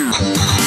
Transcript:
Mm-hmm.